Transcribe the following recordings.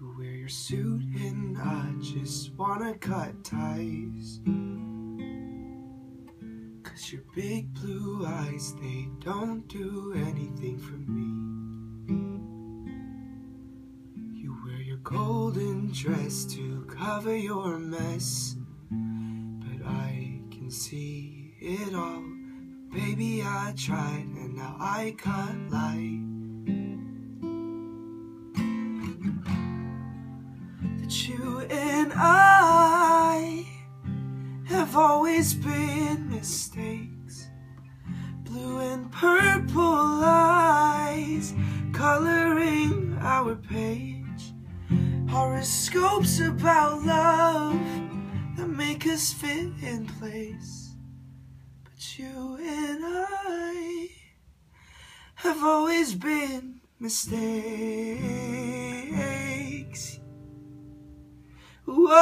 You wear your suit and I just wanna cut ties. Cause your big blue eyes, they don't do anything for me. You wear your golden dress to cover your mess. But I can see it all. Baby, I tried and now I can't lie. You and I have always been mistakes. Blue and purple eyes coloring our page. Horoscopes about love that make us fit in place. But you and I have always been mistakes. Whoa.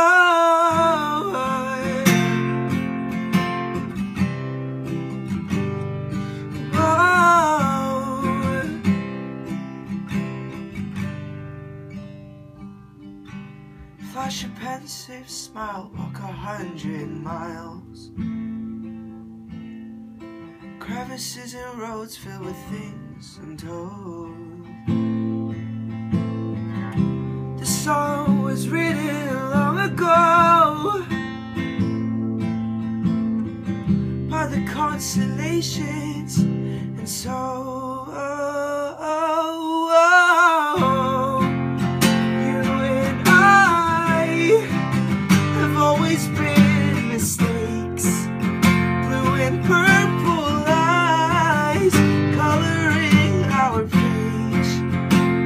Flash a pensive smile, walk a hundred miles. Crevices and roads filled with things untold. Ago by the constellations, and so. You and I have always been mistakes. Blue and purple eyes coloring our page.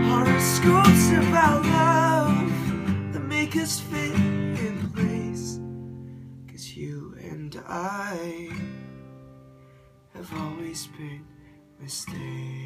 Horoscopes about love that make us fit in place. Cause you and I have always been mistakes.